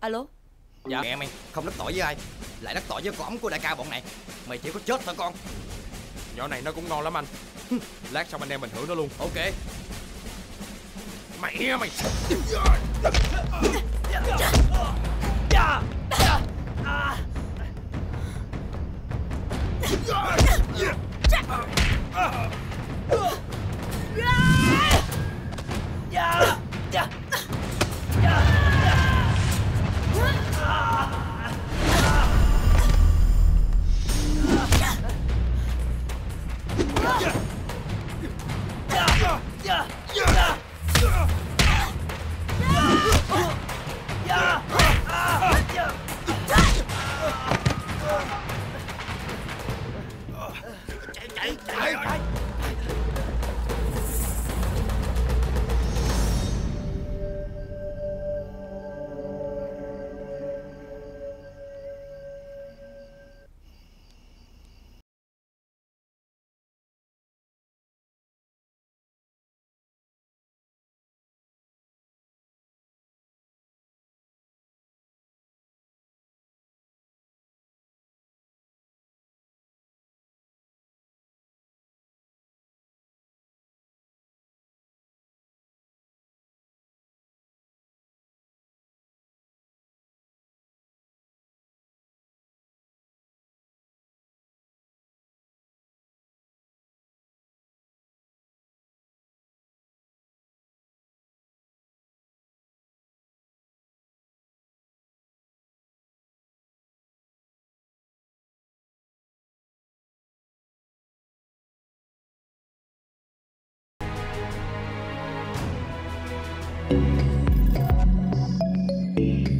Alo? Dạ. Mẹ mày không đắc tội với ai Lại đắc tội với con ống của đại ca bọn này. Mày chỉ có chết thôi con. Nhỏ này nó cũng ngon lắm anh. Lát xong anh em mình thử nó luôn. Ok. Mẹ mày ちょっと! Thank you.